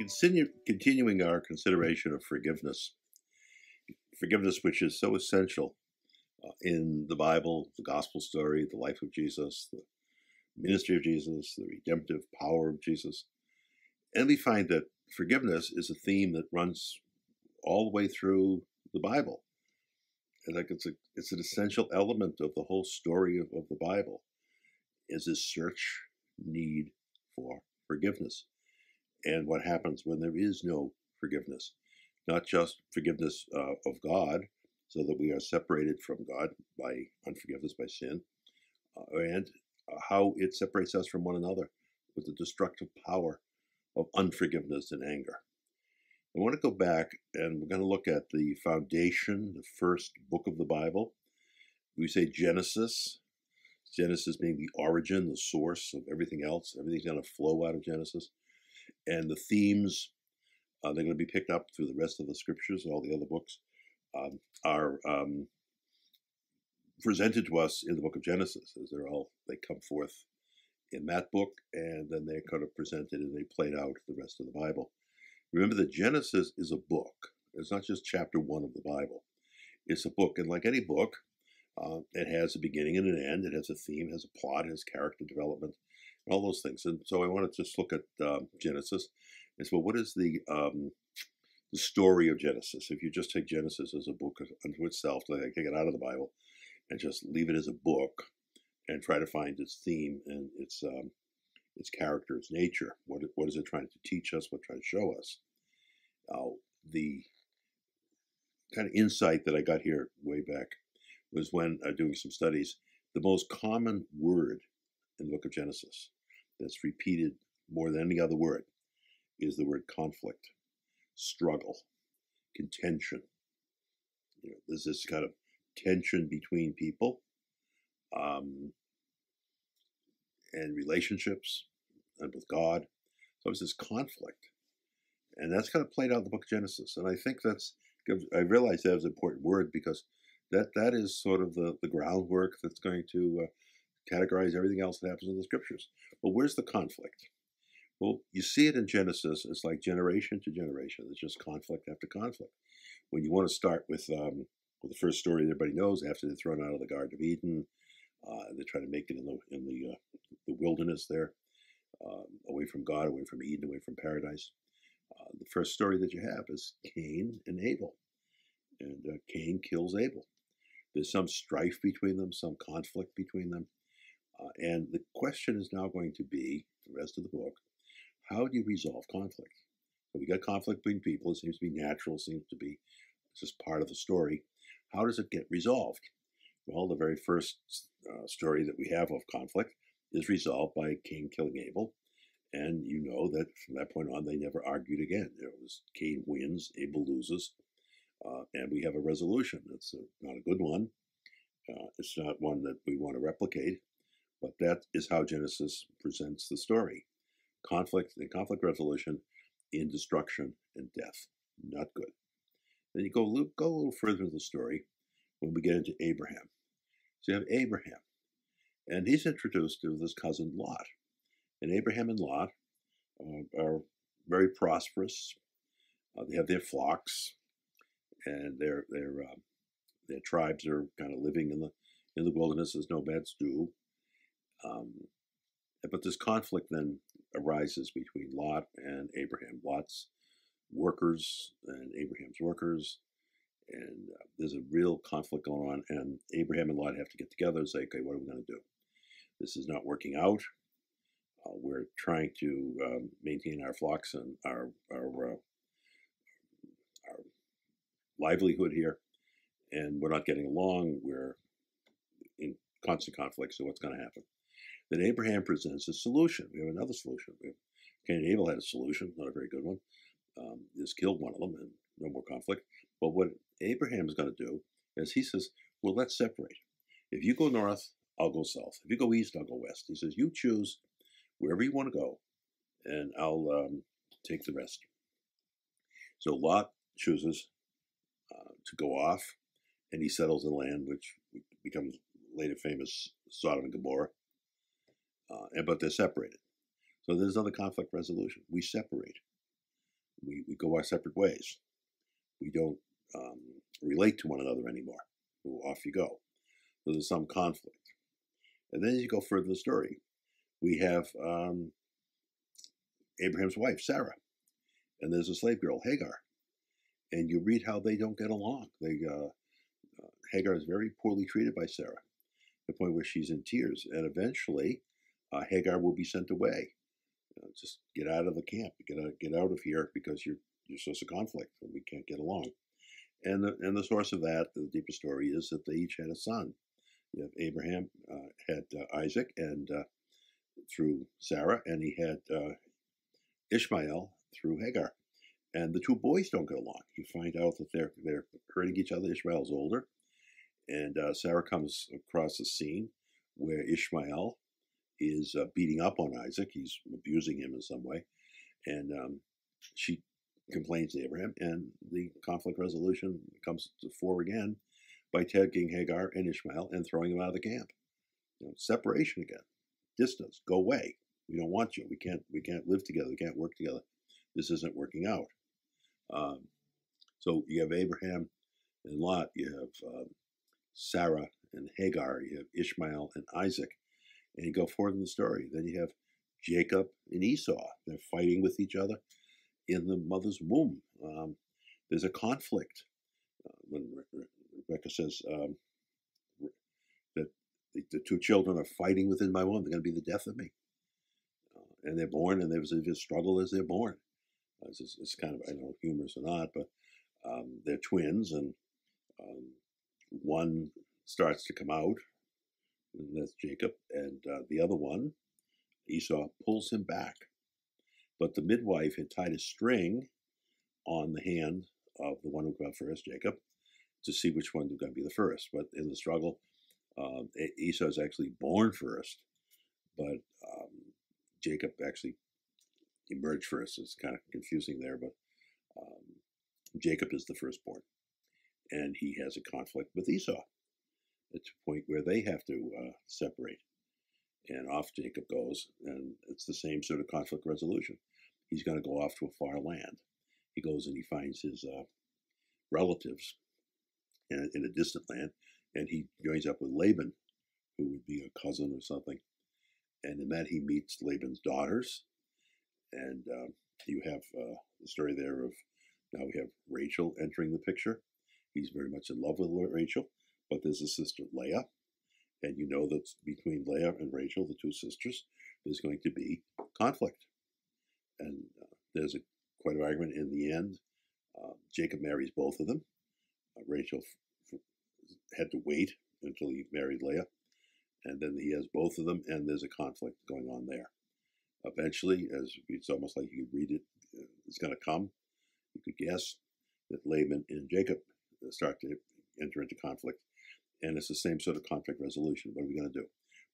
continue, continuing our consideration of forgiveness, forgiveness which is so essential uh, in the Bible, the gospel story, the life of Jesus, the ministry of Jesus, the redemptive power of Jesus. And we find that forgiveness is a theme that runs all the way through the Bible. And like it's a it's an essential element of the whole story of, of the Bible is this search need for forgiveness. And what happens when there is no forgiveness? Not just forgiveness uh, of God, so that we are separated from God by unforgiveness, by sin, uh, and how it separates us from one another with the destructive power of unforgiveness and anger. I want to go back and we're going to look at the foundation, the first book of the Bible. We say Genesis, Genesis being the origin, the source of everything else. Everything's going to flow out of Genesis. And the themes, uh, they're going to be picked up through the rest of the scriptures and all the other books, um, are um, presented to us in the book of Genesis, as they're all, they come forth in that book, and then they're kind of presented and they played out the rest of the Bible. Remember that Genesis is a book. It's not just chapter one of the Bible. It's a book, and like any book, uh, it has a beginning and an end. It has a theme, has a plot, has character development, all those things. And so I want to just look at uh, Genesis and so, what is the um, the story of Genesis? If you just take Genesis as a book unto itself, like take it out of the Bible, and just leave it as a book, and try to find its theme and its um, its character, its nature. What what is it trying to teach us? What trying to show us? Uh, the kind of insight that I got here way back was when uh, doing some studies. The most common word in the book of Genesis that's repeated more than any other word is the word conflict, struggle, contention. You know, there's this kind of tension between people um, and relationships and with God. So it's this conflict. And that's kind of played out in the book of Genesis. And I think that's, I realize that was an important word because that, that is sort of the, the groundwork that's going to uh, categorize everything else that happens in the scriptures. But where's the conflict? Well, you see it in Genesis. It's like generation to generation. It's just conflict after conflict. When you want to start with um, well, the first story everybody knows, after they're thrown out of the Garden of Eden, uh, they try to make it in the in the uh, the wilderness there, um, away from God, away from Eden, away from paradise. Uh, the first story that you have is Cain and Abel, and uh, Cain kills Abel. There's some strife between them, some conflict between them, uh, and the question is now going to be the rest of the book: How do you resolve conflict? So we got conflict between people. It seems to be natural. Seems to be just part of the story. How does it get resolved? Well, the very first uh, story that we have of conflict is resolved by Cain killing Abel. And you know that from that point on, they never argued again. It was Cain wins, Abel loses, uh, and we have a resolution. It's a, not a good one. Uh, it's not one that we want to replicate, but that is how Genesis presents the story: conflict and conflict resolution in destruction and death. Not good. Then you go, go a little further in the story when we get into Abraham. So you have Abraham, and he's introduced to his cousin Lot. And Abraham and Lot uh, are very prosperous. Uh, they have their flocks, and their their uh, their tribes are kind of living in the in the wilderness as nomads do. Um, but this conflict then arises between Lot and Abraham. Lot's workers and Abraham's workers. And uh, there's a real conflict going on, and Abraham and Lot have to get together and say, okay, what are we going to do? This is not working out. Uh, we're trying to um, maintain our flocks and our our, uh, our livelihood here, and we're not getting along. We're in constant conflict. So what's going to happen? Then Abraham presents a solution. We have another solution. We have, Cain and Abel had a solution, not a very good one um, just killed one of them and no more conflict. But what Abraham is going to do is he says, well, let's separate. If you go north, I'll go south. If you go east, I'll go west. He says, you choose wherever you want to go, and I'll um, take the rest. So Lot chooses uh, to go off, and he settles in land which becomes later famous Sodom and Gomorrah. Uh, but they're separated. So there's another conflict resolution. We separate. we, we go our separate ways. We don't um, relate to one another anymore. Off you go. So there's some conflict. And then as you go further in the story, we have um, Abraham's wife, Sarah, and there's a slave girl, Hagar. And you read how they don't get along. They uh, uh, Hagar is very poorly treated by Sarah, the point where she's in tears. And eventually, uh, Hagar will be sent away. You know, just get out of the camp, get out, get out of here because you're you're source of conflict, and we can't get along. And the, and the source of that, the deeper story, is that they each had a son. You have Abraham uh, had uh, Isaac, and uh, through Sarah, and he had uh, Ishmael through Hagar. And the two boys don't get along. You find out that they're they're hurting each other. Ishmael's older, and uh, Sarah comes across a scene where Ishmael is uh, beating up on Isaac. He's abusing him in some way, and um, she complains to Abraham, and the conflict resolution comes to fore again by taking Hagar and Ishmael and throwing them out of the camp. You know, separation again, distance, go away. We don't want you. We can't. We can't live together. We can't work together. This isn't working out. Um, so you have Abraham and Lot. You have um, Sarah and Hagar. You have Ishmael and Isaac. And you go forward in the story. Then you have Jacob and Esau. They're fighting with each other in the mother's womb. Um, there's a conflict. Uh, when Re- Rebecca says um, that the, the, two children are fighting within my womb, they're going to be the death of me. Uh, and they're born, and there's a struggle as they're born. Uh, it's, it's, kind of, I don't know, humorous or not, but um, they're twins, and um, one starts to come out, and that's Jacob, and uh, the other one, Esau, pulls him back but the midwife had tied a string on the hand of the one who got first, Jacob, to see which one was going to be the first. But in the struggle, um, Esau is actually born first, but um, Jacob actually emerged first. It's kind of confusing there, but um, Jacob is the firstborn, and he has a conflict with Esau at a point where they have to uh, separate. And off Jacob goes, and it's the same sort of conflict resolution he's going to go off to a far land. He goes and he finds his uh, relatives in, in, a distant land, and he joins up with Laban, who would be a cousin or something. And in that, he meets Laban's daughters, and uh, you have uh, the story there of now we have Rachel entering the picture. He's very much in love with Rachel, but there's a sister Leah, and you know that between Leah and Rachel, the two sisters, there's going to be conflict and uh, there's a quite an argument in the end. Uh, Jacob marries both of them. Uh, Rachel f- had to wait until he married Leah, and then he has both of them, and there's a conflict going on there. Eventually, as it's almost like you could read it, uh, it's going to come. You could guess that Laban and Jacob uh, start to enter into conflict, and it's the same sort of conflict resolution. What are we going to do?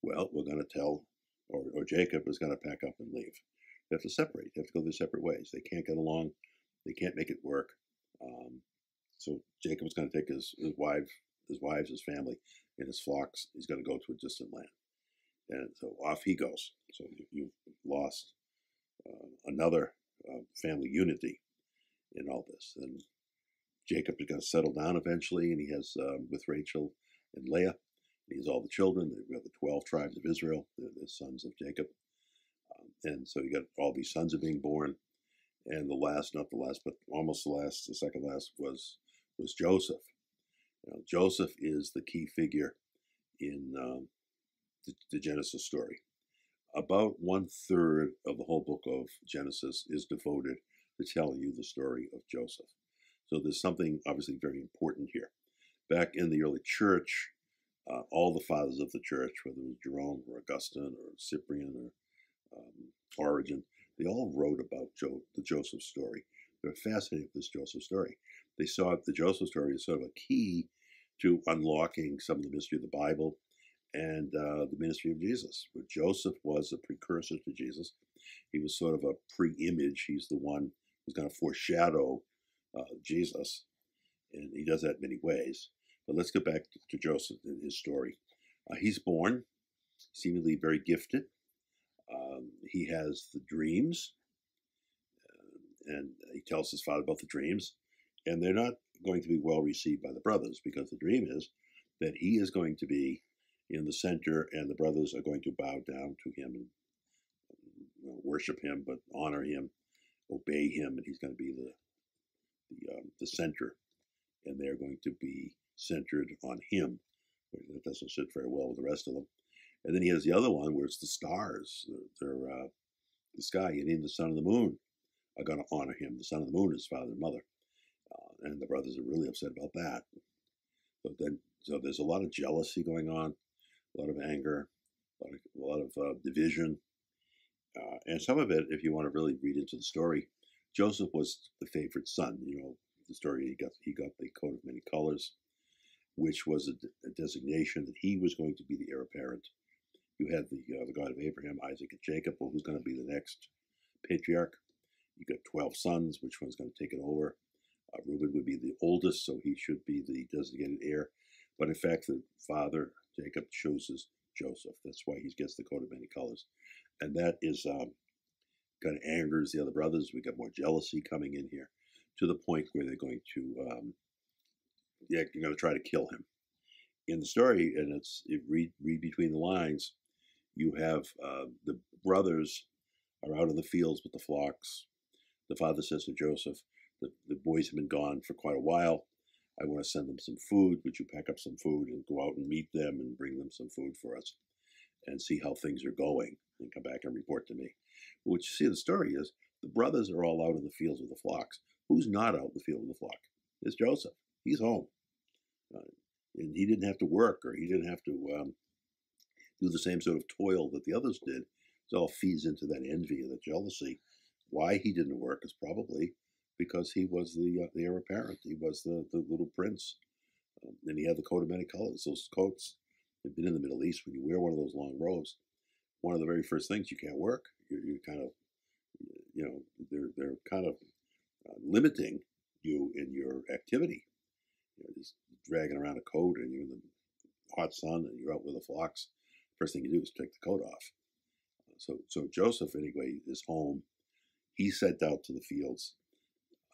Well, we're going to tell, or, or Jacob is going to pack up and leave. They have to separate. They have to go their separate ways. They can't get along. They can't make it work. Um, so is going to take his, his wife, his wives, his family, and his flocks. He's going to go to a distant land, and so off he goes. So you, have lost uh, another uh, family unity in all this. And Jacob is going to settle down eventually, and he has um, with Rachel and Leah. He has all the children. They've got the twelve tribes of Israel. They're the sons of Jacob and so you got all these sons are being born, and the last, not the last, but almost the last, the second last was was Joseph. Joseph is the key figure in um, the, the Genesis story. About one third of the whole book of Genesis is devoted to telling you the story of Joseph. So there's something obviously very important here. Back in the early church, uh, all the fathers of the church, whether it was Jerome or Augustine or Cyprian or um, Origen, they all wrote about jo- the Joseph story. They were fascinated with this Joseph story. They saw the Joseph story as sort of a key to unlocking some of the mystery of the Bible and uh, the ministry of Jesus. But Joseph was a precursor to Jesus. He was sort of a pre-image. He's the one who's going to foreshadow uh, Jesus, and he does that in many ways. But let's get back to, Joseph and his story. Uh, he's born, seemingly very gifted, um, he has the dreams, uh, and he tells his father about the dreams, and they're not going to be well received by the brothers because the dream is that he is going to be in the center, and the brothers are going to bow down to him and you know, worship him, but honor him, obey him, and he's going to be the the, um, the center, and they're going to be centered on him. That doesn't sit very well with the rest of them. And then he has the other one where it's the stars. They're, uh, the sky, and even the sun and the moon are going to honor him. The sun and the moon is father and mother. Uh, and the brothers are really upset about that. But then, so there's a lot of jealousy going on, a lot of anger, a lot of, a lot of uh, division. Uh, and some of it, if you want to really read into the story, Joseph was the favorite son. You know, the story he got he got the coat of many colors, which was a, a designation that he was going to be the heir apparent. You had the uh, the God of Abraham, Isaac, and Jacob. Well, who's going to be the next patriarch? You got twelve sons. Which one's going to take it over? Uh, Reuben would be the oldest, so he should be the designated heir. But in fact, the father Jacob chooses Joseph. That's why he gets the coat of many colors, and that is um, kind of angers the other brothers. We got more jealousy coming in here, to the point where they're going to um, yeah, you're going to try to kill him. In the story, and it's read read between the lines, you have uh, the brothers are out in the fields with the flocks. The father says to Joseph, the, the boys have been gone for quite a while. I want to send them some food. Would you pack up some food and go out and meet them and bring them some food for us and see how things are going and come back and report to me? But what you see in the story is the brothers are all out in the fields with the flocks. Who's not out in the field with the flock? It's Joseph. He's home. Uh, and he didn't have to work or he didn't have to um, do the same sort of toil that the others did. It all feeds into that envy and the jealousy. Why he didn't work is probably because he was the uh, the heir apparent. He was the, the little prince, um, and he had the coat of many colors. Those coats have been in the Middle East. When you wear one of those long robes, one of the very first things you can't work. You're, you're kind of, you know, they're they're kind of uh, limiting you in your activity. You know, just dragging around a coat and you're in the hot sun and you're out with the flocks. First thing you do is take the coat off. So, so Joseph anyway is home. He's sent out to the fields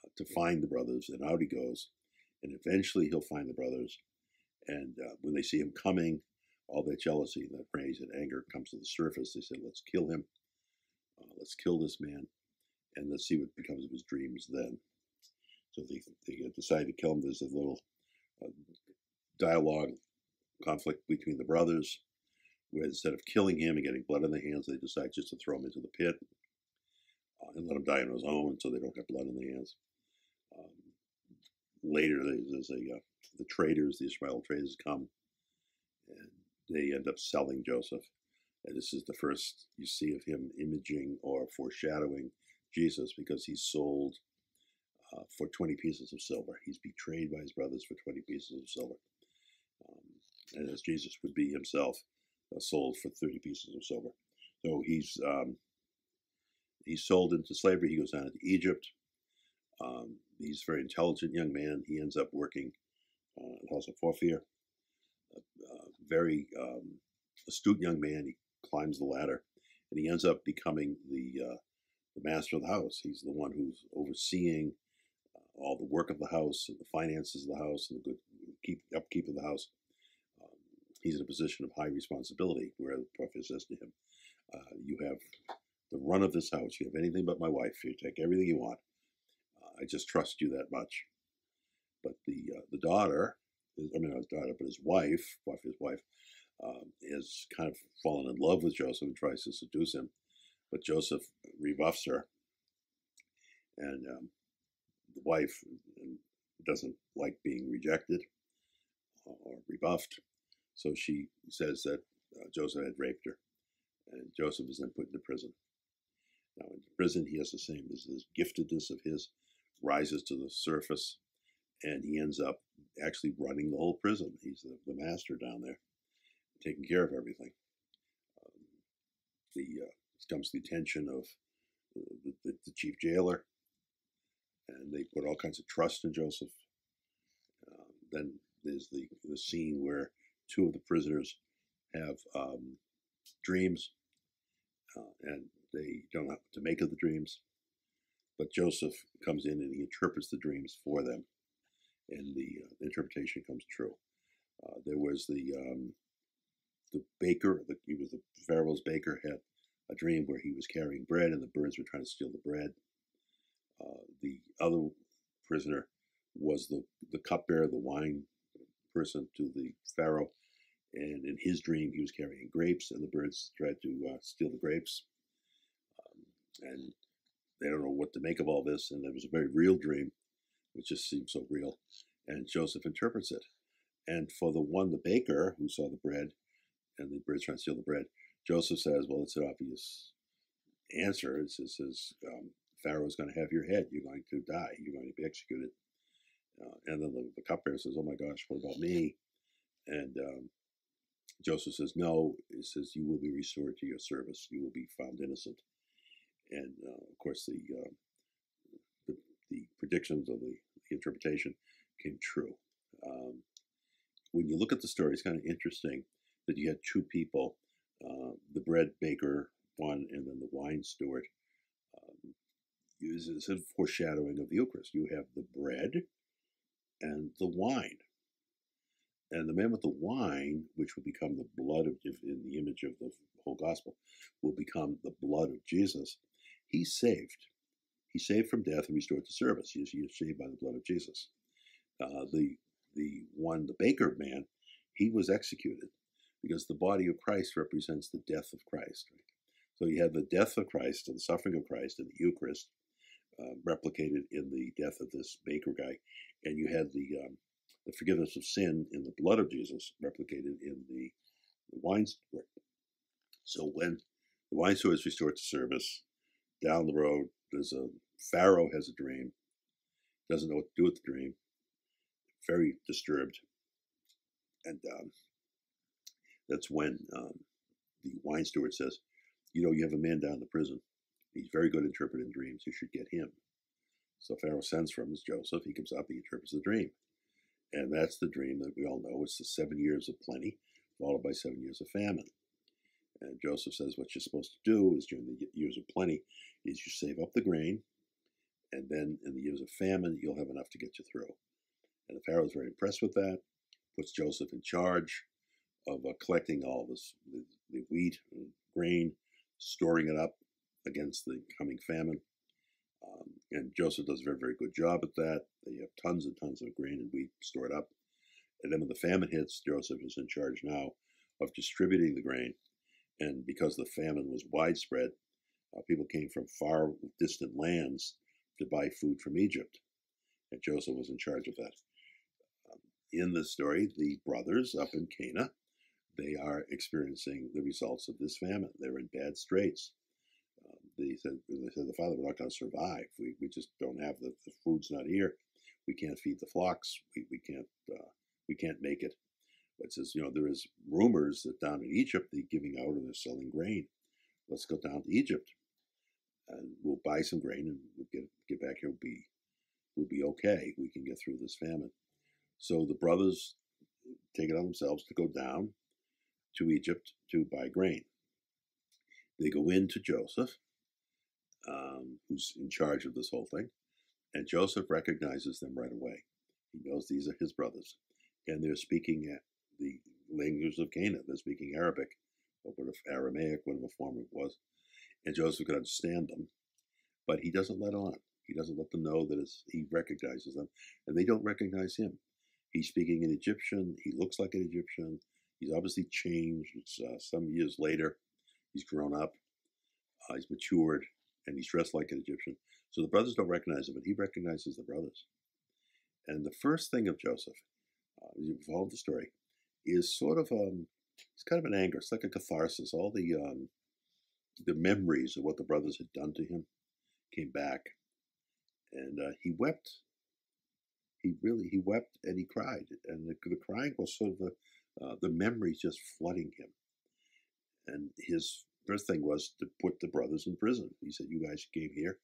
uh, to find the brothers, and out he goes. And eventually he'll find the brothers. And uh, when they see him coming, all that jealousy and that rage and anger comes to the surface. They said, "Let's kill him. Uh, let's kill this man, and let's see what becomes of his dreams then." So they they decide to kill him. There's a little dialogue, conflict between the brothers, where instead of killing him and getting blood on their hands, they decide just to throw him into the pit uh, and let him die on his own, so they don't have blood on their hands. Um, later, there's a uh, the traders, the Ishmael traders, come and they end up selling Joseph. And this is the first you see of him imaging or foreshadowing Jesus because he's sold uh, for 20 pieces of silver. He's betrayed by his brothers for 20 pieces of silver. Um, and as Jesus would be himself, uh, sold for 30 pieces of silver. So he's um, he's sold into slavery. He goes down to Egypt. Um, he's a very intelligent young man. He ends up working uh, at House of Potiphar. A, a very um, astute young man. He climbs the ladder, and he ends up becoming the uh, the master of the house. He's the one who's overseeing all the work of the house and the finances of the house and the good keep upkeep of the house. Um, he's in a position of high responsibility where the prophet says to him, uh, You have the run of this house. You have anything but my wife. You take everything you want. Uh, I just trust you that much. But the uh, the daughter, I mean, not his daughter, but his wife, his wife, um, is kind of fallen in love with Joseph and tries to seduce him. But Joseph rebuffs her. And um, the wife doesn't like being rejected or rebuffed. So she says that uh, Joseph had raped her, and Joseph is then put into prison. Now, in prison, he has the same as this giftedness of his rises to the surface, and he ends up actually running the whole prison. He's the, the master down there, taking care of everything. Um, the uh, comes to the attention of the, the, the chief jailer, and they put all kinds of trust in Joseph. Uh, then there's the, the scene where two of the prisoners have um, dreams, uh, and they don't know what to make of the dreams. but Joseph comes in and he interprets the dreams for them, and the, uh, interpretation comes true. Uh, there was the um, the baker, the, he was the Pharaoh's baker, had a dream where he was carrying bread and the birds were trying to steal the bread. Uh, the other prisoner was the, the cupbearer, the wine person to the Pharaoh. And in his dream, he was carrying grapes, and the birds tried to uh, steal the grapes. Um, and they don't know what to make of all this. And it was a very real dream, which just seemed so real. And Joseph interprets it. And for the one, the baker who saw the bread, and the birds trying to steal the bread, Joseph says, well, it's an obvious answer. It says, um, Pharaoh is going to have your head. You're going to die. You're going to be executed. Uh, and then the, the cupbearer says, oh my gosh, what about me? And um, Joseph says, no. He says, you will be restored to your service. You will be found innocent. And uh, of course, the, uh, the, the predictions of the, the interpretation came true. Um, when you look at the story, it's kind of interesting that you had two people uh, the bread baker one, and then the wine steward. Uses a foreshadowing of the Eucharist. You have the bread and the wine. And the man with the wine, which will become the blood of, in the image of the whole gospel, will become the blood of Jesus. He's saved. He's saved from death and restored to service. He is, he is saved by the blood of Jesus. Uh, the the one, the baker man, he was executed because the body of Christ represents the death of Christ. So you have the death of Christ and the suffering of Christ in the Eucharist uh, replicated in the death of this baker guy, and you had the um, the forgiveness of sin in the blood of Jesus replicated in the, the wine steward. So when the wine steward is restored to service, down the road there's a Pharaoh has a dream, doesn't know what to do with the dream, very disturbed, and um, that's when um, the wine steward says, You know, you have a man down in the prison. He's very good at interpreting dreams. You should get him. So Pharaoh sends for him as Joseph. He comes up, he interprets the dream. And that's the dream that we all know. It's the seven years of plenty, followed by seven years of famine. And Joseph says what you're supposed to do is during the years of plenty, is you save up the grain, and then in the years of famine, you'll have enough to get you through. And the Pharaoh is very impressed with that, puts Joseph in charge, of uh, collecting all this the, the, wheat and grain, storing it up against the coming famine. Um, and Joseph does a very, very good job at that. They have tons and tons of grain and wheat stored up. And then when the famine hits, Joseph is in charge now of distributing the grain. And because the famine was widespread, uh, people came from far distant lands to buy food from Egypt. And Joseph was in charge of that. Um, in the story, the brothers up in Canaan, they are experiencing the results of this famine. They're in bad straits. They said, they said, the father, we're not going to survive. We, we just don't have the, the food's not here. We can't feed the flocks. We, we can't uh, we can't make it. But it says, you know, there is rumors that down in Egypt they're giving out and they're selling grain. Let's go down to Egypt, and we'll buy some grain and we'll get get back here. We'll be we'll be okay. We can get through this famine. So the brothers take it on themselves to go down to Egypt to buy grain. They go in to Joseph, um, who's in charge of this whole thing, and Joseph recognizes them right away. He knows these are his brothers, and they're speaking the language of Canaan. They're speaking Arabic, or Aramaic, whatever form it was, and Joseph could understand them, but he doesn't let on. He doesn't let them know that he recognizes them, and they don't recognize him. He's speaking in Egyptian. He looks like an Egyptian. He's obviously changed. It's uh, some years later. He's grown up. Uh, he's matured, and he's dressed like an Egyptian. So the brothers don't recognize him, but he recognizes the brothers. And the first thing of Joseph, uh, you follow the story, is sort of um, it's kind of an anger. It's like a catharsis. All the um, the memories of what the brothers had done to him came back, and uh, he wept. He really he wept and he cried, and the, the crying was sort of the uh, the memories just flooding him. And his first thing was to put the brothers in prison. He said, You guys came here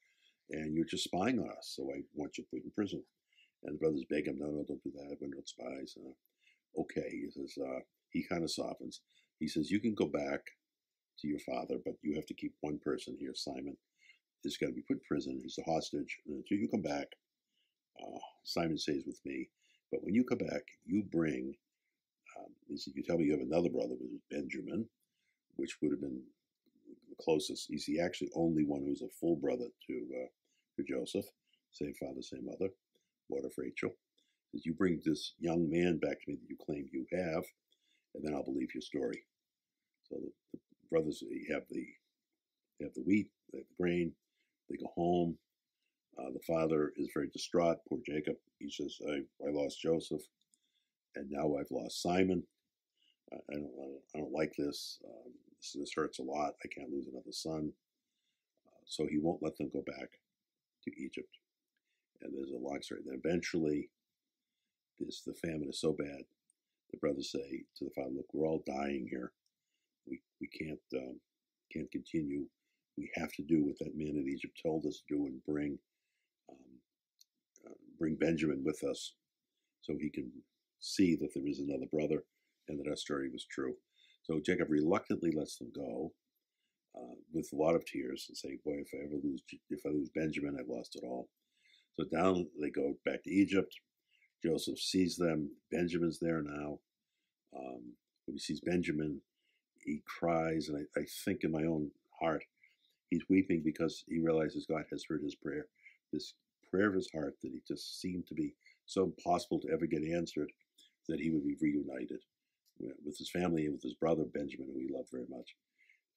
and you're just spying on us, so I want you put in prison. And the brothers beg him, No, no, don't do that. We're not spies. Uh, okay. He says, uh, He kind of softens. He says, You can go back to your father, but you have to keep one person here, Simon. is going to be put in prison. He's a hostage. And until you come back, uh, Simon stays with me. But when you come back, you bring, um, he said, you tell me you have another brother, which is Benjamin, which would have been closest. He's the actually only one who's a full brother to, uh, to Joseph, same father, same mother, bought of Rachel. Says, you bring this young man back to me that you claim you have, and then I'll believe your story. So the, the brothers have the they have the wheat, they have the grain, they go home. Uh, the father is very distraught. Poor Jacob. He says, I, I lost Joseph, and now I've lost Simon. I, I, don't, I don't like this. This. This hurts a lot. I can't lose another son. Uh, so he won't let them go back to Egypt. And there's a long story. Then eventually, this the famine is so bad. The brothers say to the father, "Look, we're all dying here. We we can't um, can't continue we have to do what that man in Egypt told us to do and bring um, uh, bring Benjamin with us so he can see that there is another brother and that our story was true. So Jacob reluctantly lets them go uh, with a lot of tears and say, "Boy, if I ever lose if I lose Benjamin, I've lost it all." So down they go back to Egypt. Joseph sees them. Benjamin's there now. Um, when he sees Benjamin, he cries, and I, I think in my own heart, He's weeping because he realizes God has heard his prayer. This prayer of his heart that he just seemed to be so impossible to ever get answered that he would be reunited with his family and with his brother Benjamin, who he loved very much.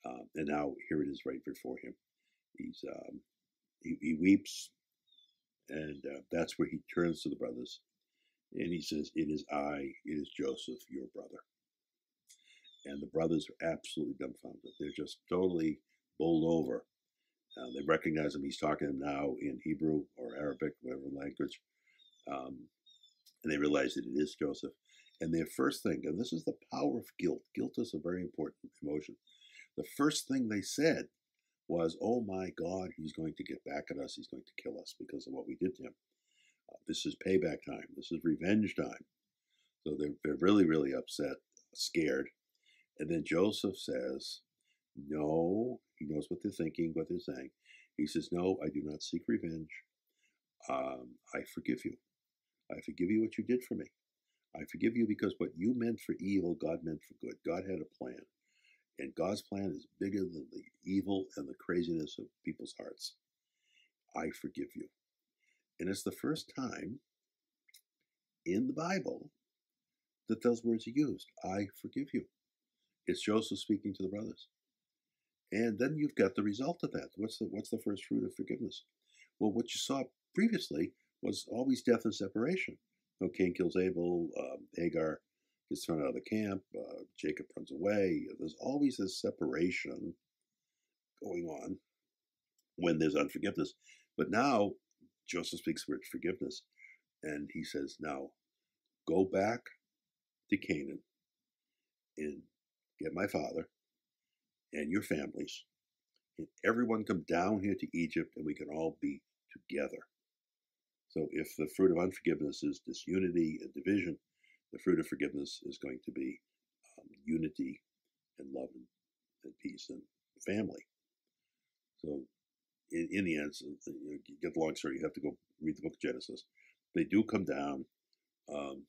Um, and now here it is right before him. He's um, he, he, weeps, and uh, that's where he turns to the brothers, and he says, "It is I, it is Joseph, your brother." And the brothers are absolutely dumbfounded. They're just totally bowled over. Uh, they recognize him. He's talking to them now in Hebrew or Arabic, whatever language. Um, and they realize that it is Joseph. And their first thing, and this is the power of guilt. Guilt is a very important emotion. The first thing they said was, Oh my God, he's going to get back at us. He's going to kill us because of what we did to him. Uh, this is payback time. This is revenge time. So they're, they're really, really upset, scared. And then Joseph says, no, he knows what they're thinking, what they're saying. He says, No, I do not seek revenge. Um, I forgive you. I forgive you what you did for me. I forgive you because what you meant for evil, God meant for good. God had a plan. And God's plan is bigger than the evil and the craziness of people's hearts. I forgive you. And it's the first time in the Bible that those words are used. I forgive you. It's Joseph speaking to the brothers. And then you've got the result of that. What's the what's the first fruit of forgiveness? Well, what you saw previously was always death and separation. No, Cain kills Abel. Um, Hagar gets thrown out of the camp. Uh, Jacob runs away. There's always this separation going on when there's unforgiveness. But now Joseph speaks with forgiveness, and he says, "Now go back to Canaan and get my father and your families, and everyone come down here to Egypt and we can all be together. So if the fruit of unforgiveness is disunity and division, the fruit of forgiveness is going to be um, unity and love and, and, peace and family. So in, in the end, so you get the long story, you have to go read the book of Genesis. They do come down. Um,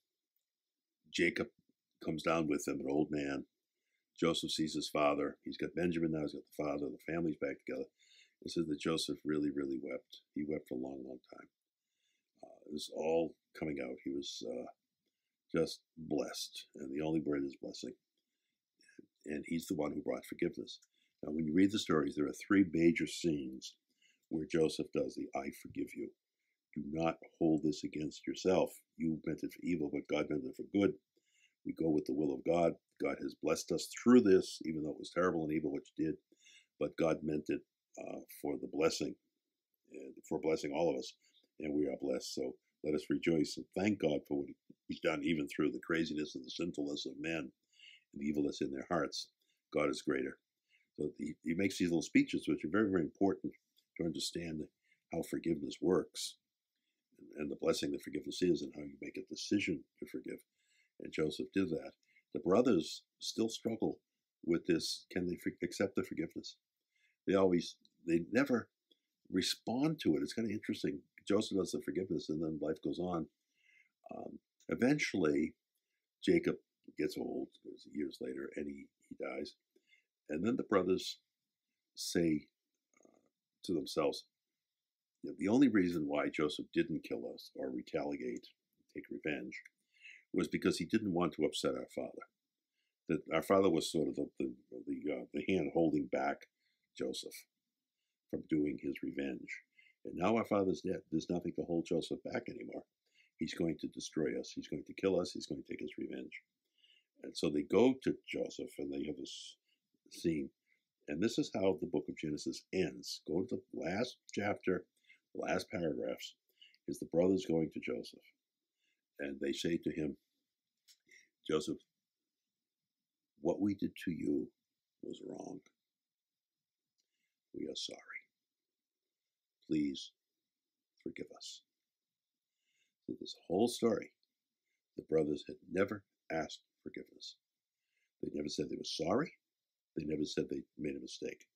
Jacob comes down with them, an old man, Joseph sees his father. He's got Benjamin now, he's got the father, the family's back together. It says that Joseph really, really wept. He wept for a long, long time. Was all coming out. He was uh, just blessed, and the only word is blessing. And he's the one who brought forgiveness. Now, when you read the stories, there are three major scenes where Joseph does the I forgive you. Do not hold this against yourself. You meant it for evil, but God meant it for good. We go with the will of God. God has blessed us through this, even though it was terrible and evil you did, but God meant it uh, for the blessing, for blessing all of us, and we are blessed. So let us rejoice and thank God for what He's done, even through the craziness and the sinfulness of men and the in their hearts. God is greater. So he, he makes these little speeches, which are very, very important to understand how forgiveness works and, and the blessing that forgiveness is and how you make a decision to forgive. And Joseph did that. The brothers still struggle with this. Can they accept the forgiveness? They always, they never respond to it. It's kind of interesting. Joseph does the forgiveness, and then life goes on. Um, eventually, Jacob gets old years later, and he, he dies. And then the brothers say uh, to themselves, the only reason why Joseph didn't kill us or retaliate, take revenge, was because he didn't want to upset our father. That our father was sort of the the the, uh, the hand holding back Joseph from doing his revenge. And now our father's dead. There's nothing to hold Joseph back anymore. He's going to destroy us. He's going to kill us. He's going to take his revenge. And so they go to Joseph and they have this scene. And this is how the book of Genesis ends. Go to the last chapter, last paragraphs, is the brothers going to Joseph. And they say to him, Joseph, what we did to you was wrong. We are sorry. Please forgive us. So, this whole story, the brothers had never asked forgiveness. They never said they were sorry. They never said they made a mistake.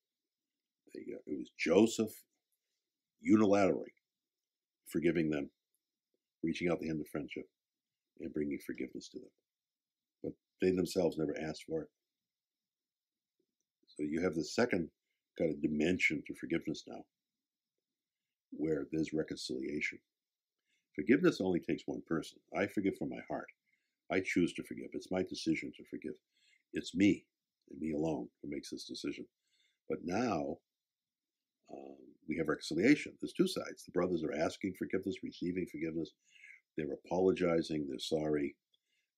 They, uh, it was Joseph unilaterally forgiving them, reaching out the hand of friendship, and bringing forgiveness to them. But they themselves never asked for it. So you have the second kind of dimension to forgiveness now, where there's reconciliation. Forgiveness only takes one person. I forgive from my heart. I choose to forgive. It's my decision to forgive. It's me and me alone who makes this decision. But now um, we have reconciliation. There's two sides. The brothers are asking forgiveness, receiving forgiveness. They're apologizing. They're sorry.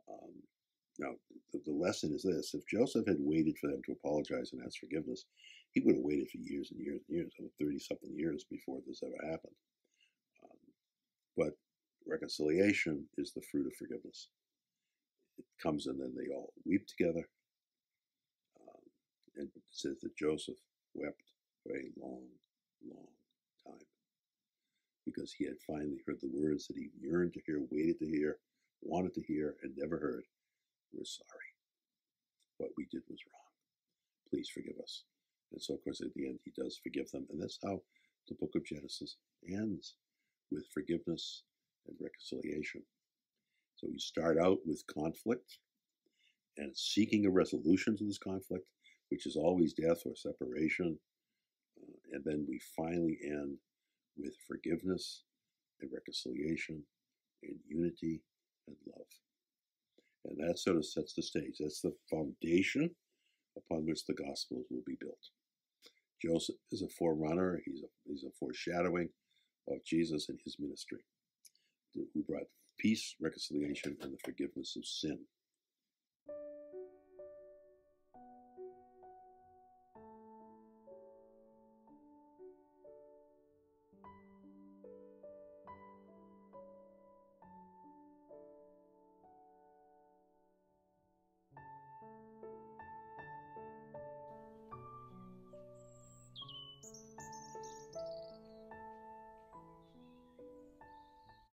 Um, now, the, the, lesson is this if Joseph had waited for them to apologize and ask forgiveness, he would have waited for years and years and years, over 30 something years before this ever happened. Um, but reconciliation is the fruit of forgiveness. It comes and then they all weep together. Um, and it says that Joseph wept for a long, long time because he had finally heard the words that he yearned to hear, waited to hear, wanted to hear, and never heard. We're sorry. What we did was wrong. Please forgive us. And so, of course, at the end, he does forgive them. And that's how the book of Genesis ends with forgiveness and reconciliation. So we start out with conflict and seeking a resolution to this conflict, which is always death or separation. Uh, and then we finally end with forgiveness and reconciliation and unity and love. And that sort of sets the stage. That's the foundation upon which the Gospels will be built. Joseph is a forerunner, he's a, he's a foreshadowing of Jesus and his ministry, who brought peace, reconciliation, and the forgiveness of sin.